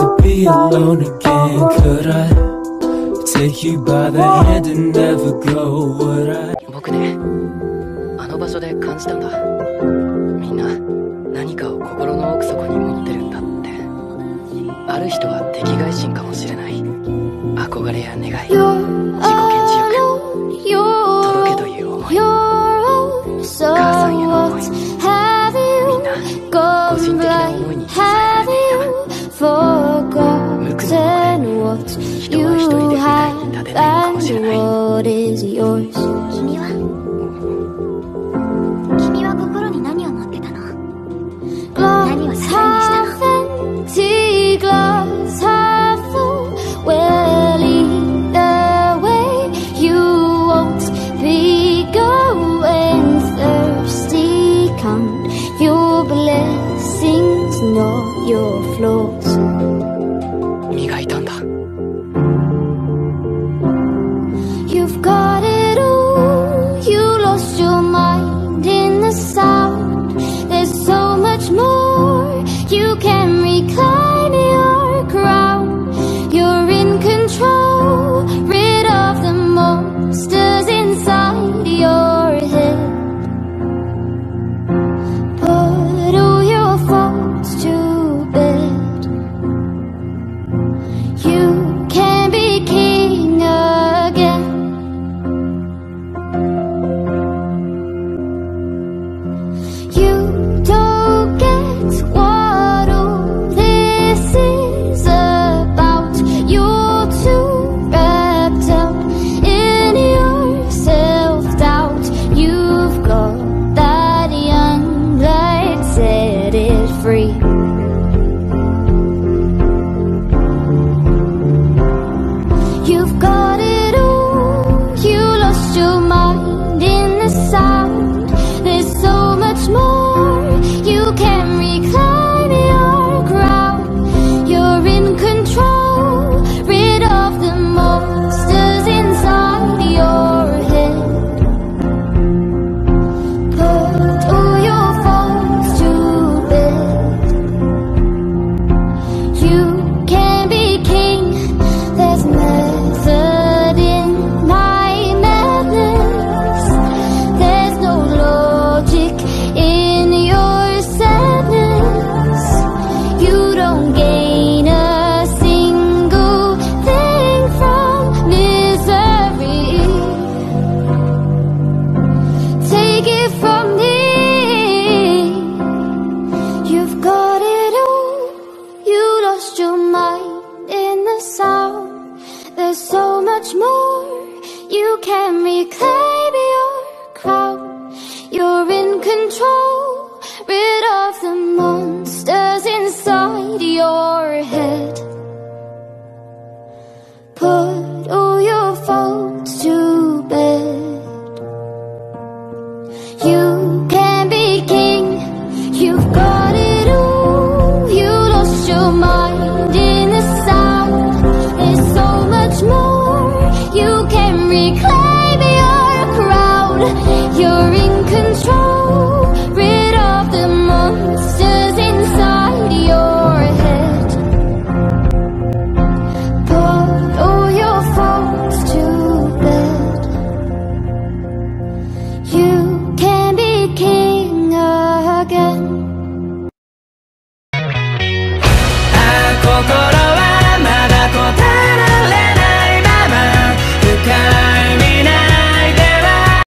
to be alone again, could I take you by the hand and never go? Would I? 僕ね、あの場所で感じたんだ。みんな何かを心の奥底に持ってるんだって。ある人は敵外心かもしれない。憧れや願い、自己顕示欲。Bye. you. you've got much more you can reclaim. 心